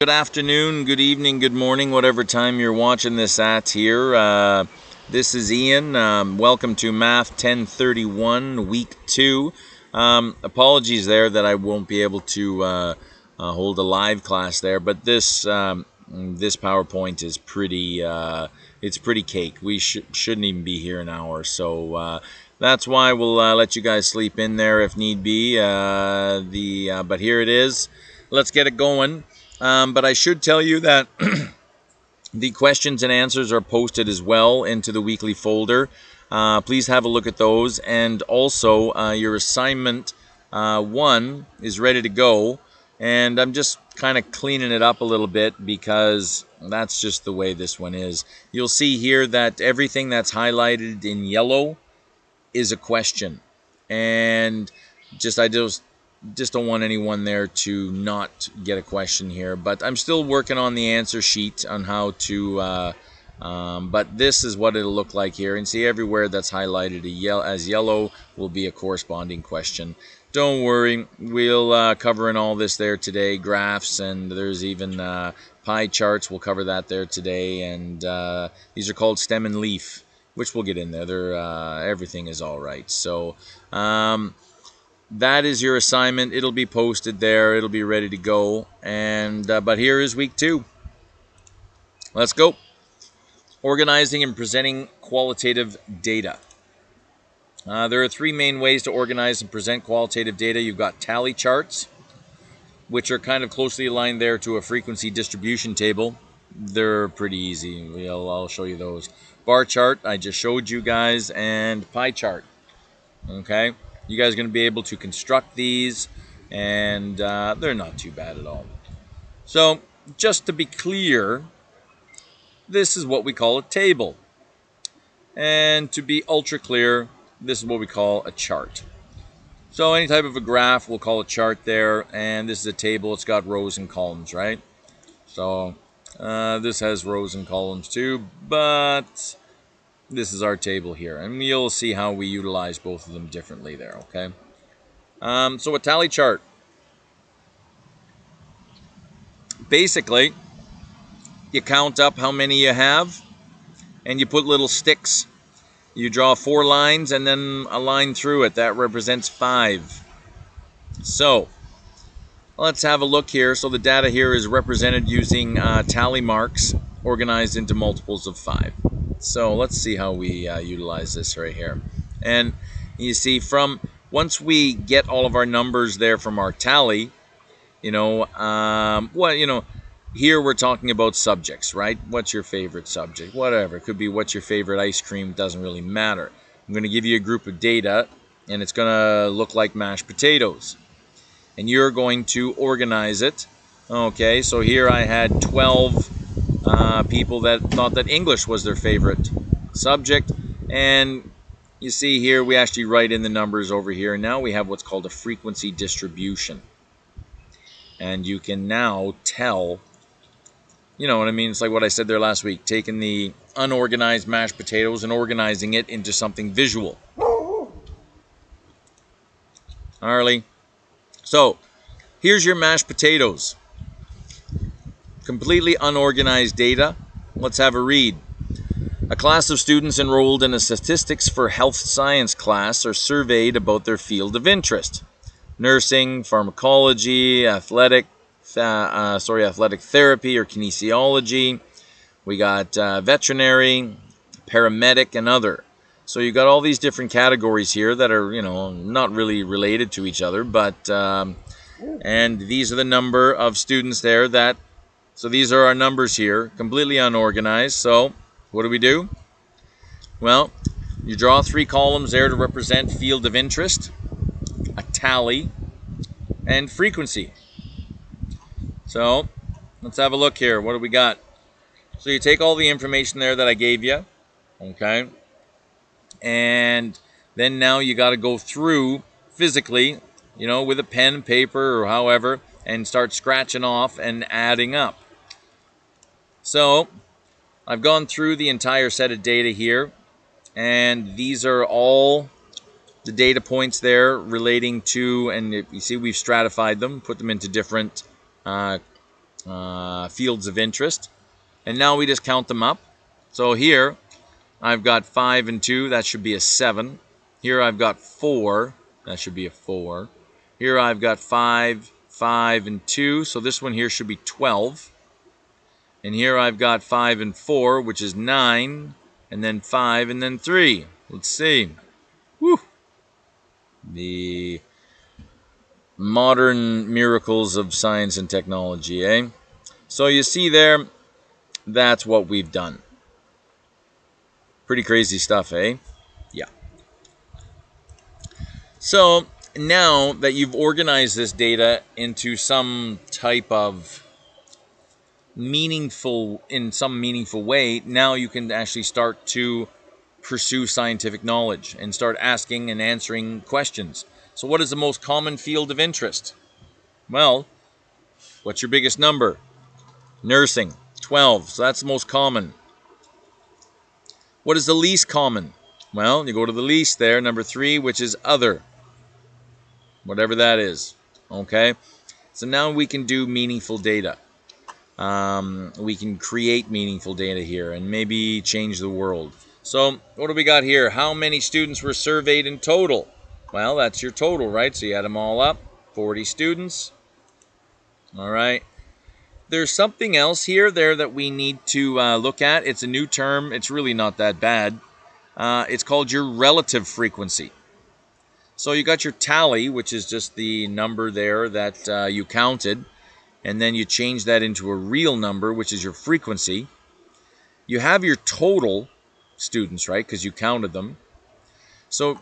Good afternoon, good evening, good morning, whatever time you're watching this at here. Uh, this is Ian. Um, welcome to Math 1031, Week 2. Um, apologies there that I won't be able to uh, uh, hold a live class there, but this um, this PowerPoint is pretty uh, it's pretty cake. We sh shouldn't even be here an hour, so uh, that's why we'll uh, let you guys sleep in there if need be. the but here it is. Let's get it going. Um, but I should tell you that the questions and answers are posted as well into the weekly folder. Uh, please have a look at those. And also, uh, your assignment uh, one is ready to go. And I'm just kind of cleaning it up a little bit because that's just the way this one is. You'll see here that everything that's highlighted in yellow is a question. And just I just just don't want anyone there to not get a question here. But I'm still working on the answer sheet on how to. Uh, um, but this is what it'll look like here. And see everywhere that's highlighted a yell as yellow will be a corresponding question. Don't worry, we'll uh, cover in all this there today. Graphs and there's even uh, pie charts. We'll cover that there today. And uh, these are called stem and leaf, which we'll get in there. They're, uh, everything is all right. So. Um, that is your assignment. It'll be posted there. It'll be ready to go. And uh, but here is week two. Let's go. Organizing and presenting qualitative data. Uh, there are three main ways to organize and present qualitative data. You've got tally charts, which are kind of closely aligned there to a frequency distribution table. They're pretty easy. We'll, I'll show you those. Bar chart, I just showed you guys, and pie chart. Okay. You guys are going to be able to construct these, and uh, they're not too bad at all. So, just to be clear, this is what we call a table. And to be ultra clear, this is what we call a chart. So any type of a graph, we'll call a chart there, and this is a table. It's got rows and columns, right? So uh, this has rows and columns too, but this is our table here. And you'll see how we utilize both of them differently there, okay? Um, so a tally chart. Basically, you count up how many you have, and you put little sticks. You draw four lines and then a line through it. That represents five. So, let's have a look here. So the data here is represented using uh, tally marks organized into multiples of five. So let's see how we uh, utilize this right here. And you see from once we get all of our numbers there from our tally, you know, um, what, you know, here we're talking about subjects, right? What's your favorite subject? Whatever. It could be what's your favorite ice cream. Doesn't really matter. I'm going to give you a group of data, and it's going to look like mashed potatoes. And you're going to organize it. Okay, so here I had 12 uh, people that thought that English was their favorite subject. And you see here, we actually write in the numbers over here. Now we have what's called a frequency distribution. And you can now tell, you know what I mean? It's like what I said there last week, taking the unorganized mashed potatoes and organizing it into something visual. Harley. So, here's your mashed potatoes completely unorganized data. Let's have a read. A class of students enrolled in a statistics for health science class are surveyed about their field of interest. Nursing, pharmacology, athletic, uh, sorry, athletic therapy or kinesiology. We got uh, veterinary, paramedic, and other. So you've got all these different categories here that are, you know, not really related to each other, but um, and these are the number of students there that so these are our numbers here, completely unorganized. So what do we do? Well, you draw three columns there to represent field of interest, a tally, and frequency. So let's have a look here. What do we got? So you take all the information there that I gave you, okay? And then now you got to go through physically, you know, with a pen, paper, or however, and start scratching off and adding up. So I've gone through the entire set of data here, and these are all the data points there relating to, and you see we've stratified them, put them into different uh, uh, fields of interest. And now we just count them up. So here I've got 5 and 2, that should be a 7. Here I've got 4, that should be a 4. Here I've got 5, 5, and 2, so this one here should be 12. And here I've got 5 and 4, which is 9, and then 5, and then 3. Let's see. Woo! The modern miracles of science and technology, eh? So you see there, that's what we've done. Pretty crazy stuff, eh? Yeah. So now that you've organized this data into some type of meaningful, in some meaningful way, now you can actually start to pursue scientific knowledge and start asking and answering questions. So what is the most common field of interest? Well, what's your biggest number? Nursing, 12. So that's the most common. What is the least common? Well, you go to the least there, number 3, which is other. Whatever that is. Okay? So now we can do meaningful data. Um, we can create meaningful data here and maybe change the world. So what do we got here? How many students were surveyed in total? Well, that's your total, right? So you add them all up, 40 students. All right. There's something else here there that we need to uh, look at. It's a new term. It's really not that bad. Uh, it's called your relative frequency. So you got your tally, which is just the number there that uh, you counted, and then you change that into a real number, which is your frequency. You have your total, students, right? Because you counted them. So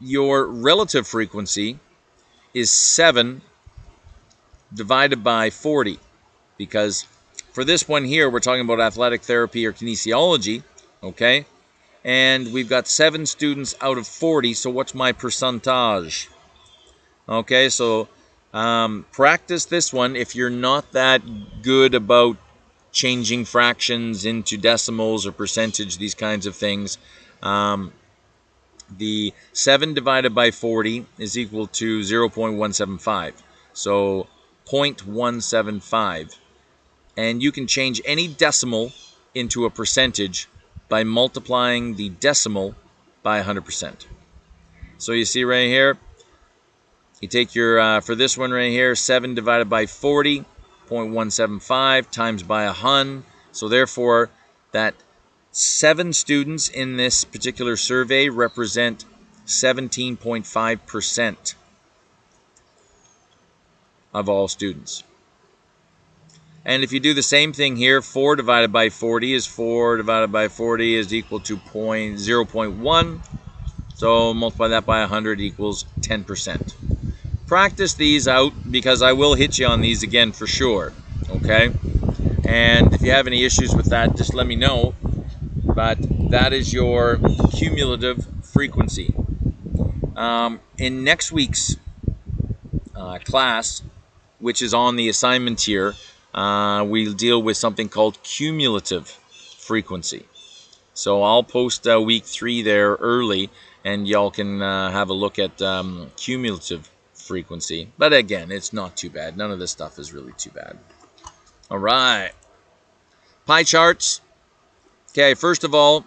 your relative frequency is 7 divided by 40 because for this one here we're talking about athletic therapy or kinesiology okay and we've got 7 students out of 40 so what's my percentage okay so um, practice this one if you're not that good about changing fractions into decimals or percentage, these kinds of things. Um, the 7 divided by 40 is equal to 0.175. So 0.175. And you can change any decimal into a percentage by multiplying the decimal by 100%. So you see right here, you take your, uh, for this one right here, 7 divided by 40.175 times by a hun. So therefore, that seven students in this particular survey represent 17.5% of all students. And if you do the same thing here, 4 divided by 40 is 4 divided by 40 is equal to 0.1. So multiply that by 100 equals 10% practice these out because I will hit you on these again for sure. Okay? And if you have any issues with that, just let me know. But that is your cumulative frequency. Um, in next week's uh, class, which is on the assignment here, uh, we'll deal with something called cumulative frequency. So I'll post uh, week three there early, and y'all can uh, have a look at um, cumulative frequency. But again, it's not too bad. None of this stuff is really too bad. All right. Pie charts. Okay, first of all,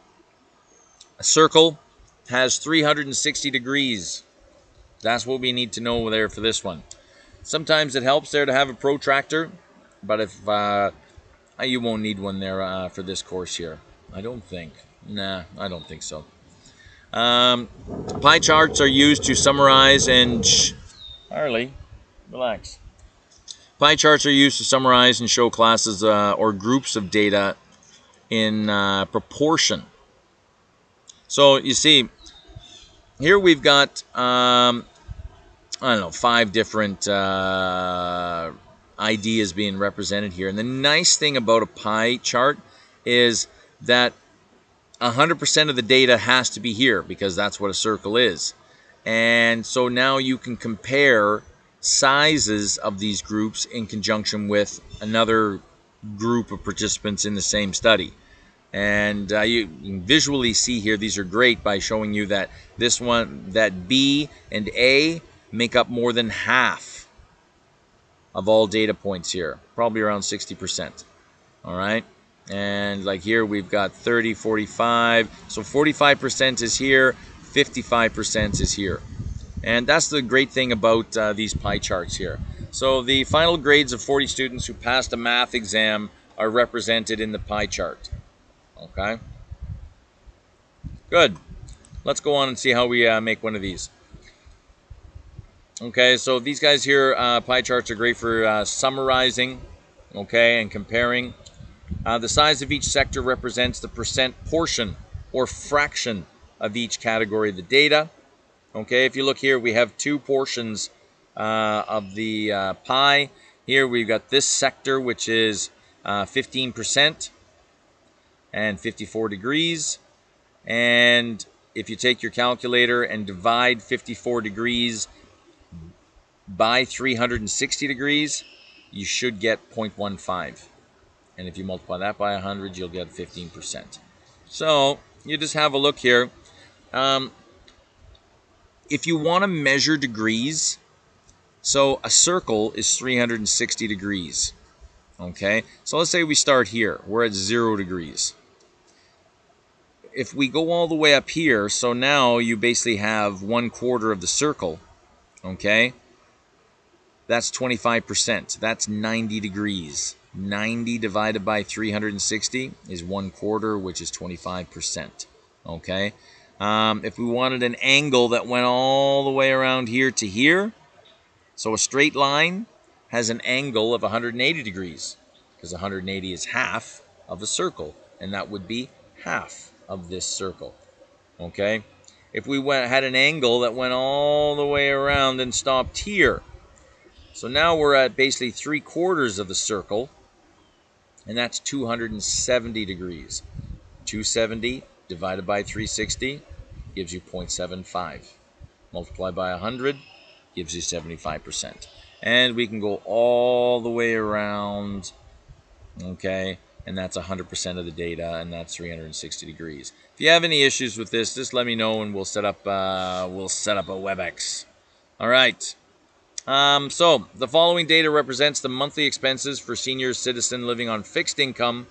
a circle has 360 degrees. That's what we need to know there for this one. Sometimes it helps there to have a protractor, but if uh, you won't need one there uh, for this course here. I don't think. Nah, I don't think so. Um, pie charts are used to summarize and Harley, relax. Pie charts are used to summarize and show classes uh, or groups of data in uh, proportion. So you see, here we've got, um, I don't know, five different uh, ideas being represented here. And the nice thing about a pie chart is that 100% of the data has to be here because that's what a circle is. And so now you can compare sizes of these groups in conjunction with another group of participants in the same study. And uh, you can visually see here, these are great by showing you that this one, that B and A make up more than half of all data points here, probably around 60%. All right. And like here, we've got 30, 45. So 45% is here, 55% is here. And that's the great thing about uh, these pie charts here. So the final grades of 40 students who passed a math exam are represented in the pie chart. Okay. Good. Let's go on and see how we uh, make one of these. Okay, so these guys here, uh, pie charts are great for uh, summarizing, okay, and comparing. Uh, the size of each sector represents the percent portion or fraction of each category of the data. Okay, if you look here, we have two portions uh, of the uh, pie. Here we've got this sector, which is 15% uh, and 54 degrees. And if you take your calculator and divide 54 degrees by 360 degrees, you should get 0.15. And if you multiply that by 100, you'll get 15%. So you just have a look here. Um, if you want to measure degrees, so a circle is 360 degrees. Okay, so let's say we start here. We're at zero degrees. If we go all the way up here, so now you basically have one quarter of the circle. Okay, that's 25%. That's 90 degrees. 90 divided by 360 is one quarter, which is 25%. Okay. Um, if we wanted an angle that went all the way around here to here, so a straight line has an angle of 180 degrees because 180 is half of a circle, and that would be half of this circle. Okay. If we went had an angle that went all the way around and stopped here, so now we're at basically three quarters of the circle, and that's 270 degrees. 270 divided by 360 gives you 0.75. Multiply by 100 gives you 75%. And we can go all the way around, okay, and that's 100% of the data, and that's 360 degrees. If you have any issues with this, just let me know, and we'll set up uh, we'll set up a WebEx. All right. Um, so, the following data represents the monthly expenses for senior citizen living on fixed income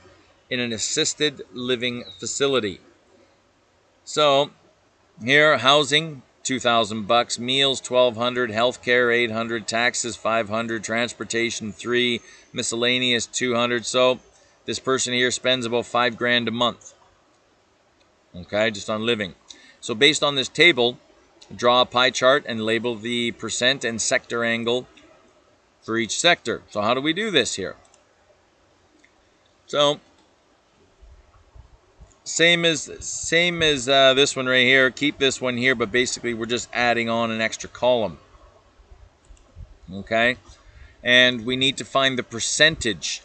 in an assisted living facility. So, here housing 2000 bucks, meals 1200, healthcare 800, taxes 500, transportation 3, miscellaneous 200. So, this person here spends about 5 grand a month. Okay, just on living. So, based on this table, draw a pie chart and label the percent and sector angle for each sector. So how do we do this here? So same as same as uh, this one right here. Keep this one here, but basically we're just adding on an extra column. Okay, and we need to find the percentage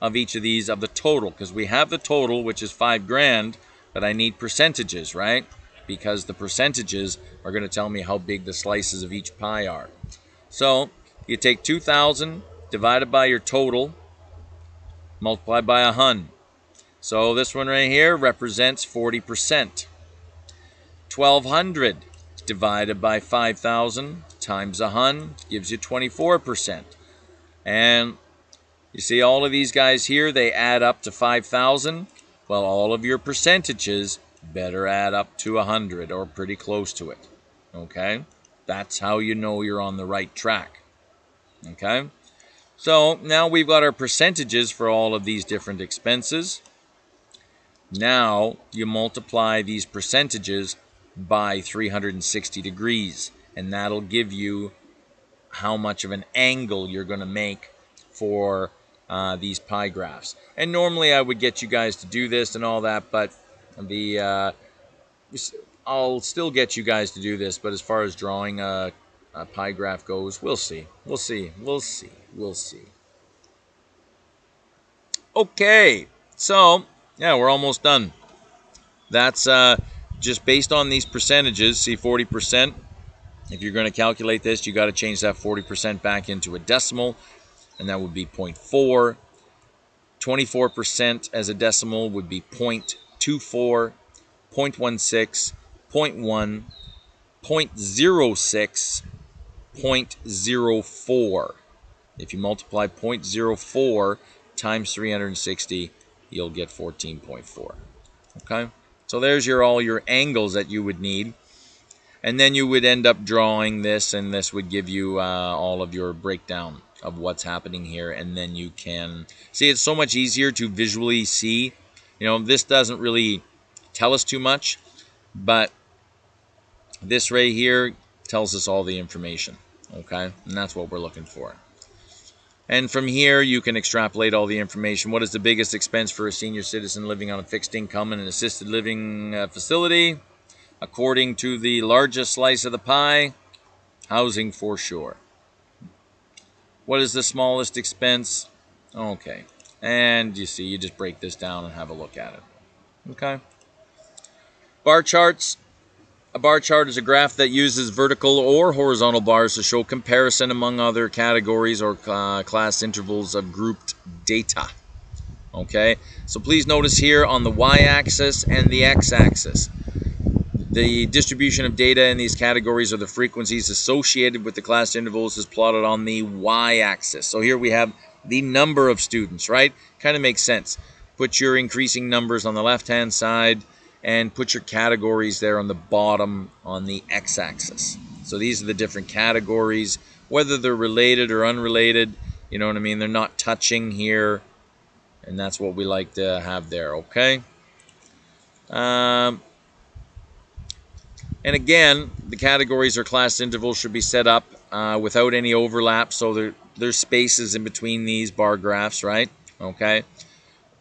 of each of these of the total because we have the total, which is five grand, but I need percentages, right? because the percentages are going to tell me how big the slices of each pie are. So you take 2,000 divided by your total, multiplied by a hun. So this one right here represents 40%. 1,200 divided by 5,000 times a hun gives you 24%. And you see all of these guys here, they add up to 5,000. Well, all of your percentages better add up to 100 or pretty close to it. Okay? That's how you know you're on the right track. Okay? So now we've got our percentages for all of these different expenses. Now you multiply these percentages by 360 degrees, and that'll give you how much of an angle you're going to make for uh, these pie graphs. And normally I would get you guys to do this and all that, but the uh, I'll still get you guys to do this, but as far as drawing a, a pie graph goes, we'll see. We'll see. We'll see. We'll see. Okay, so yeah, we're almost done. That's uh, just based on these percentages. See, 40%. If you're going to calculate this, you got to change that 40% back into a decimal, and that would be 0.4. 24% as a decimal would be 0.2. 0.24, 0.16, 0.1, 0.06, 0.04. If you multiply 0.04 times 360, you'll get 14.4. Okay? So there's your all your angles that you would need. And then you would end up drawing this, and this would give you uh, all of your breakdown of what's happening here. And then you can see it's so much easier to visually see. You know, this doesn't really tell us too much, but this ray here tells us all the information. Okay, and that's what we're looking for. And from here, you can extrapolate all the information. What is the biggest expense for a senior citizen living on a fixed income in an assisted living uh, facility? According to the largest slice of the pie, housing for sure. What is the smallest expense? Okay. And you see, you just break this down and have a look at it. Okay. Bar charts. A bar chart is a graph that uses vertical or horizontal bars to show comparison among other categories or uh, class intervals of grouped data. Okay, so please notice here on the y-axis and the x-axis, the distribution of data in these categories or the frequencies associated with the class intervals is plotted on the y-axis. So here we have the number of students, right? Kind of makes sense. Put your increasing numbers on the left-hand side and put your categories there on the bottom on the x-axis. So these are the different categories, whether they're related or unrelated. You know what I mean? They're not touching here, and that's what we like to have there, okay? Um, and again, the categories or class intervals should be set up uh, without any overlap, so there, there's spaces in between these bar graphs, right? Okay.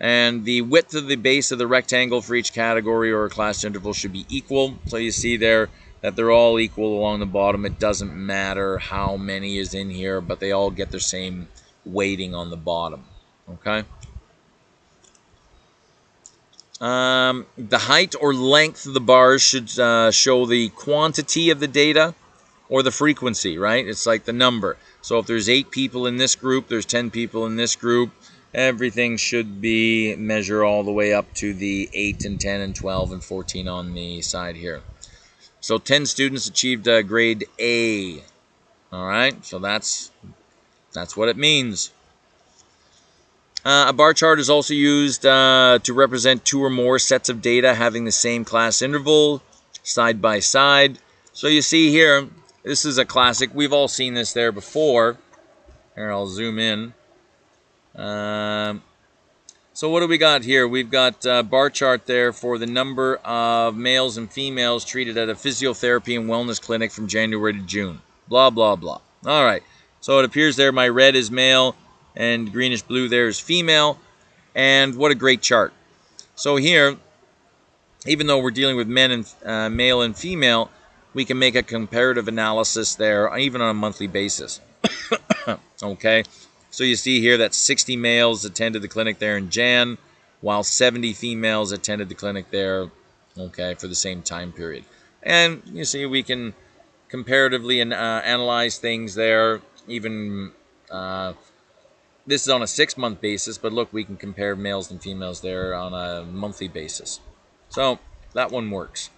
And the width of the base of the rectangle for each category or class interval should be equal. So you see there that they're all equal along the bottom. It doesn't matter how many is in here, but they all get their same weighting on the bottom. Okay. Um, the height or length of the bars should uh, show the quantity of the data or the frequency, right? It's like the number. So if there's eight people in this group, there's 10 people in this group, everything should be measure all the way up to the 8 and 10 and 12 and 14 on the side here. So 10 students achieved a grade A. All right, so that's that's what it means. Uh, a bar chart is also used uh, to represent two or more sets of data having the same class interval side by side. So you see here, this is a classic. We've all seen this there before. Here, I'll zoom in. Um, so what do we got here? We've got a bar chart there for the number of males and females treated at a physiotherapy and wellness clinic from January to June. Blah, blah, blah. All right. So it appears there my red is male, and greenish blue there is female. And what a great chart. So here, even though we're dealing with men and uh, male and female, we can make a comparative analysis there, even on a monthly basis. okay, so you see here that 60 males attended the clinic there in Jan, while 70 females attended the clinic there, okay, for the same time period. And you see, we can comparatively uh, analyze things there, even uh, this is on a six month basis, but look, we can compare males and females there on a monthly basis. So that one works.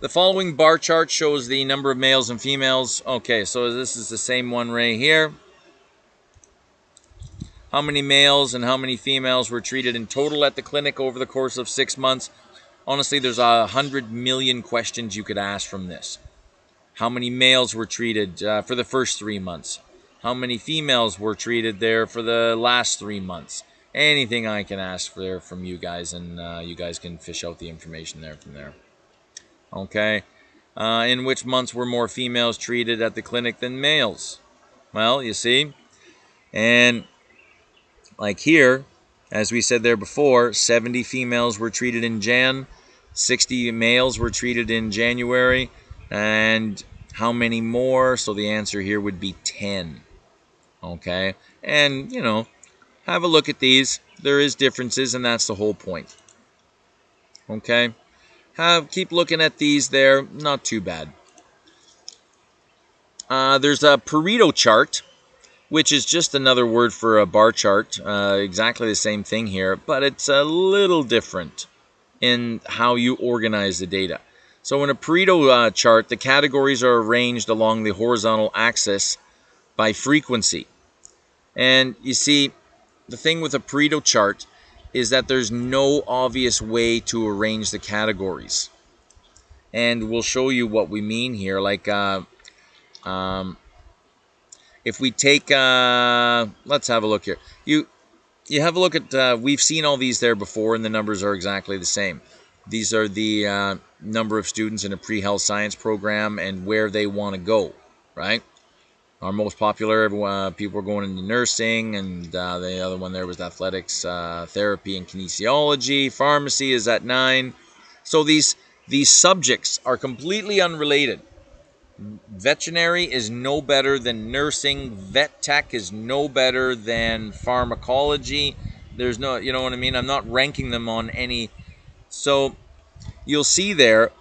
The following bar chart shows the number of males and females. Okay, so this is the same one right here. How many males and how many females were treated in total at the clinic over the course of six months? Honestly, there's a hundred million questions you could ask from this. How many males were treated uh, for the first three months? how many females were treated there for the last three months. Anything I can ask for from you guys, and uh, you guys can fish out the information there from there. Okay. Uh, in which months were more females treated at the clinic than males? Well, you see. And like here, as we said there before, 70 females were treated in Jan, 60 males were treated in January, and how many more? So the answer here would be 10 okay? And, you know, have a look at these. There is differences, and that's the whole point. Okay? Have Keep looking at these there. Not too bad. Uh, there's a Pareto chart, which is just another word for a bar chart. Uh, exactly the same thing here, but it's a little different in how you organize the data. So in a Pareto uh, chart, the categories are arranged along the horizontal axis by frequency. And you see, the thing with a Pareto chart is that there's no obvious way to arrange the categories. And we'll show you what we mean here. Like, uh, um, if we take, uh, let's have a look here. You, you have a look at, uh, we've seen all these there before, and the numbers are exactly the same. These are the uh, number of students in a pre-health science program and where they want to go, right? Our most popular, uh, people are going into nursing, and uh, the other one there was athletics, uh, therapy, and kinesiology. Pharmacy is at nine. So these these subjects are completely unrelated. Veterinary is no better than nursing. Vet tech is no better than pharmacology. There's no, you know what I mean? I'm not ranking them on any. So you'll see there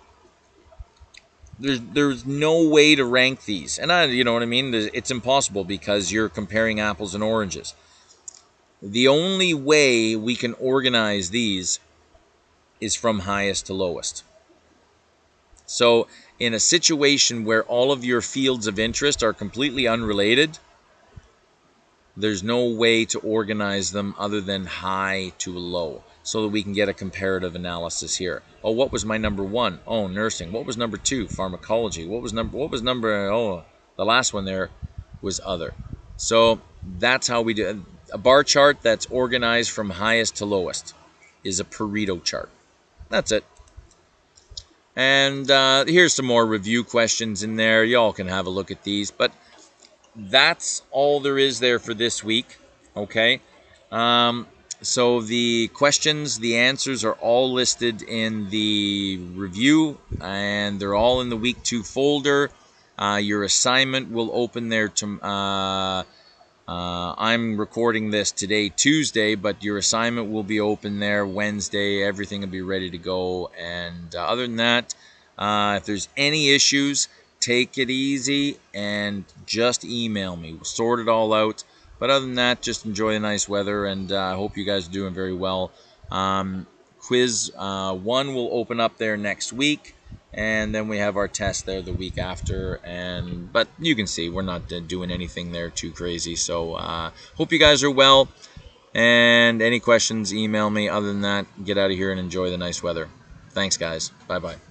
there's there's no way to rank these, and I, you know what I mean. It's impossible because you're comparing apples and oranges. The only way we can organize these is from highest to lowest. So, in a situation where all of your fields of interest are completely unrelated, there's no way to organize them other than high to low so that we can get a comparative analysis here. Oh, what was my number one? Oh, nursing. What was number two? Pharmacology. What was number? What was number? Oh, the last one there was other. So that's how we do. A bar chart that's organized from highest to lowest is a Pareto chart. That's it. And uh, here's some more review questions in there. Y'all can have a look at these. But that's all there is there for this week. Okay. Um, so the questions, the answers are all listed in the review, and they're all in the week two folder. Uh, your assignment will open there to. Uh, uh, I'm recording this today, Tuesday, but your assignment will be open there Wednesday. Everything will be ready to go. And uh, other than that, uh, if there's any issues, take it easy and just email me. We'll sort it all out. But other than that, just enjoy the nice weather, and uh, I hope you guys are doing very well. Um, quiz uh, one will open up there next week, and then we have our test there the week after. And but you can see we're not uh, doing anything there too crazy. So uh, hope you guys are well. And any questions, email me. Other than that, get out of here and enjoy the nice weather. Thanks, guys. Bye bye.